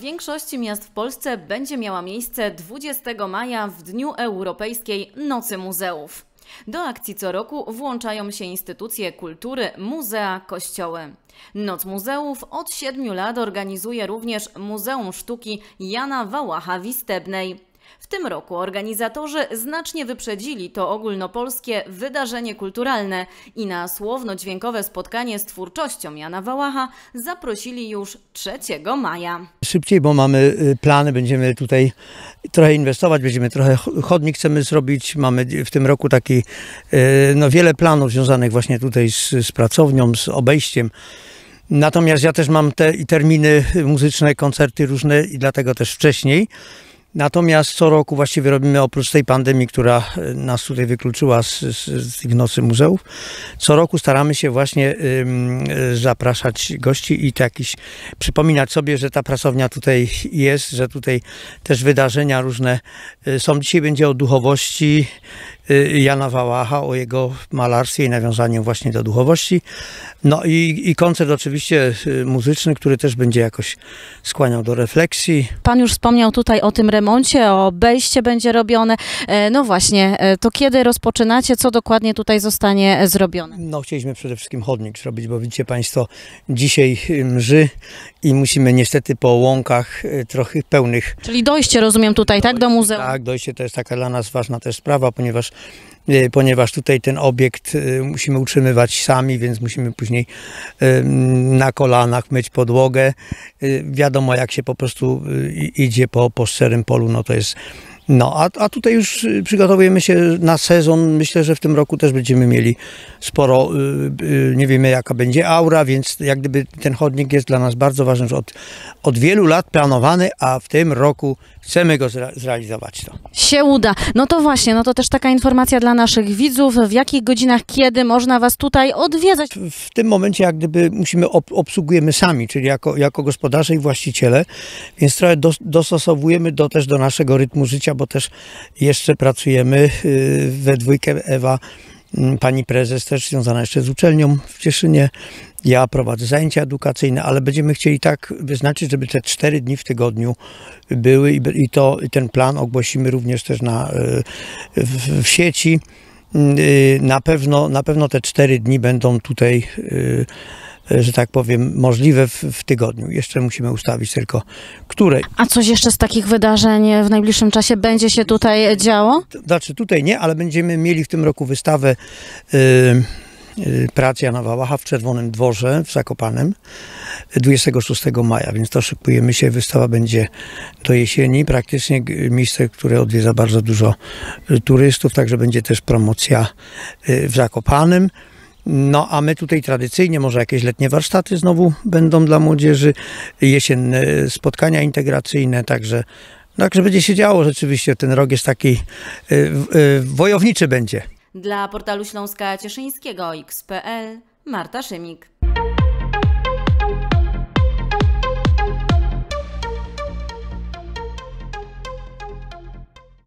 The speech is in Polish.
większości miast w Polsce będzie miała miejsce 20 maja w Dniu Europejskiej Nocy Muzeów. Do akcji co roku włączają się instytucje kultury, muzea, kościoły. Noc Muzeów od 7 lat organizuje również Muzeum Sztuki Jana Wałacha w Istebnej. W tym roku organizatorzy znacznie wyprzedzili to ogólnopolskie wydarzenie kulturalne i na słowno-dźwiękowe spotkanie z twórczością Jana Wałacha zaprosili już 3 maja. szybciej, bo mamy y, plany, będziemy tutaj trochę inwestować, będziemy trochę chodnik chcemy zrobić. Mamy w tym roku taki, y, no wiele planów związanych właśnie tutaj z, z pracownią, z obejściem. Natomiast ja też mam te terminy muzyczne, koncerty różne i dlatego też wcześniej. Natomiast co roku właściwie robimy oprócz tej pandemii, która e, nas tutaj wykluczyła z, z, z tych nocy muzeów, co roku staramy się właśnie e, zapraszać gości i to jakiś przypominać sobie, że ta pracownia tutaj jest, że tutaj też wydarzenia różne y, są. Dzisiaj będzie o duchowości y, Jana Wałacha, o jego malarstwie i nawiązaniu właśnie do duchowości. No i, i koncert oczywiście y, muzyczny, który też będzie jakoś skłaniał do refleksji. Pan już wspomniał tutaj o tym remoncie, o obejście będzie robione. E, No właśnie, e, to kiedy rozpoczynacie, co dokładnie tutaj zostanie e, zrobione? No chcieliśmy przede wszystkim chodnik zrobić, bo widzicie Państwo, dzisiaj y, mrzy i musimy niestety po łąkach y, trochę pełnych Czyli dojście, rozumiem, tutaj, tak, do muzeum? Tak, dojście to jest taka dla nas ważna też sprawa, ponieważ, ponieważ tutaj ten obiekt e, musimy utrzymywać sami, więc musimy później e, na kolanach myć podłogę. E, Wiadomo, jak się po prostu e, idzie po, po szczerym polu, no to jest. No, a, a tutaj już e, przygotowujemy się na sezon. Myślę, że w tym roku też będziemy mieli sporo, e, e, nie wiemy jaka będzie aura, więc jak gdyby ten chodnik jest dla nas bardzo ważny, że od, od wielu lat planowany, a w tym roku chcemy go zre- zrealizować to. Się uda. No to właśnie, no to też taka informacja dla naszych widzów, w jakich godzinach, kiedy można Was tutaj odwiedzać. w tym momencie jak gdyby musimy ob, obsługujemy sami, czyli jako, jako gospodarze i właściciele, więc trochę dos, dostosowujemy do, też do naszego rytmu życia, bo też jeszcze pracujemy yy, we dwójkę Ewa, pani prezes też związana jeszcze z uczelnią w Cieszynie. Ja prowadzę zajęcia edukacyjne, ale będziemy chcieli tak wyznaczyć, żeby te cztery dni w tygodniu były i, to i ten plan ogłosimy również też na, yy, w, w sieci. Y, Na pewno, na pewno te cztery dni będą tutaj, y, że tak powiem, możliwe w, w tygodniu. Jeszcze musimy ustawić tylko, które. A coś jeszcze z takich wydarzeń w najbliższym czasie będzie się tutaj działo? Znaczy tutaj nie, ale będziemy mieli w tym roku wystawę y, y, prac Jana Wałacha w Czerwonym Dworze w Zakopanem 26 maja, więc to szykujemy się. Wystawa będzie do jesieni. Praktycznie miejsce, które odwiedza bardzo dużo y, turystów, także będzie też promocja y, w Zakopanem. No, a my tutaj tradycyjnie, może jakieś letnie warsztaty znowu będą dla młodzieży, jesienne spotkania integracyjne, także, także będzie się działo rzeczywiście. Ten rok jest taki y, y, wojowniczy będzie. Dla portalu Śląska Cieszyńskiego XPL Marta Szymik.